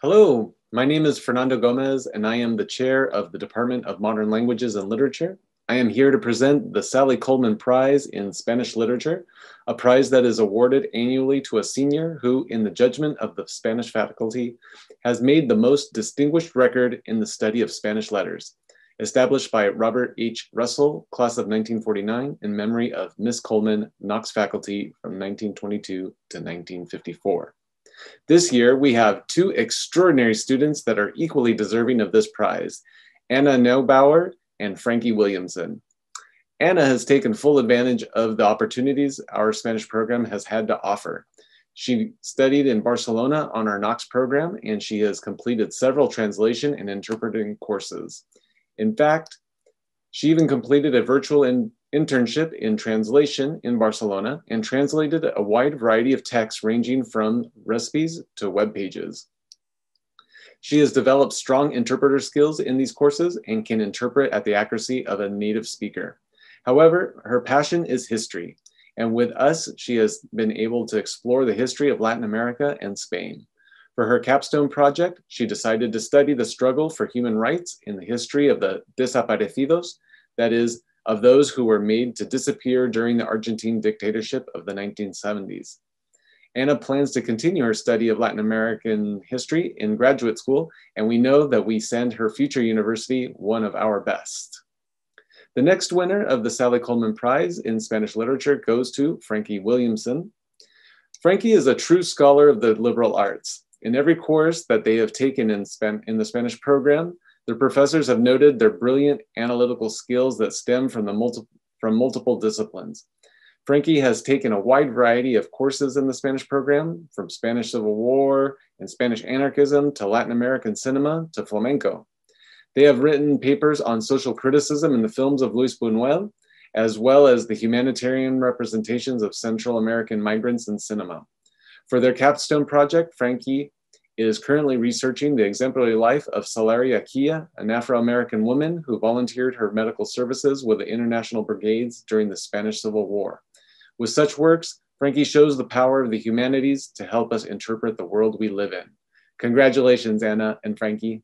Hello, my name is Fernando Gomez, and I am the chair of the Department of Modern Languages and Literature. I am here to present the Sally Coleman Prize in Spanish Literature, a prize that is awarded annually to a senior who, in the judgment of the Spanish faculty, has made the most distinguished record in the study of Spanish letters, established by Robert H. Russell, class of 1949, in memory of Miss Coleman, Knox faculty from 1922 to 1954. This year, we have two extraordinary students that are equally deserving of this prize, Anna Neubauer and Frankie Williamson. Anna has taken full advantage of the opportunities our Spanish program has had to offer. She studied in Barcelona on our Knox program, and she has completed several translation and interpreting courses. In fact, she even completed a virtual internship in translation in Barcelona and translated a wide variety of texts ranging from recipes to web pages. She has developed strong interpreter skills in these courses and can interpret at the accuracy of a native speaker. However, her passion is history, and with us, she has been able to explore the history of Latin America and Spain. For her capstone project, she decided to study the struggle for human rights in the history of the desaparecidos, that is, of those who were made to disappear during the Argentine dictatorship of the 1970s. Anna plans to continue her study of Latin American history in graduate school, and we know that we send her future university one of our best. The next winner of the Sally Coleman Prize in Spanish Literature goes to Frankie Williamson. Frankie is a true scholar of the liberal arts. In every course that they have taken in, Span in the Spanish program, the professors have noted their brilliant analytical skills that stem from, the multi from multiple disciplines. Frankie has taken a wide variety of courses in the Spanish program, from Spanish Civil War and Spanish anarchism to Latin American cinema to flamenco. They have written papers on social criticism in the films of Luis Buñuel, as well as the humanitarian representations of Central American migrants in cinema. For their capstone project, Frankie is currently researching the exemplary life of Salaria Kea, an Afro-American woman who volunteered her medical services with the International Brigades during the Spanish Civil War. With such works, Frankie shows the power of the humanities to help us interpret the world we live in. Congratulations, Anna and Frankie.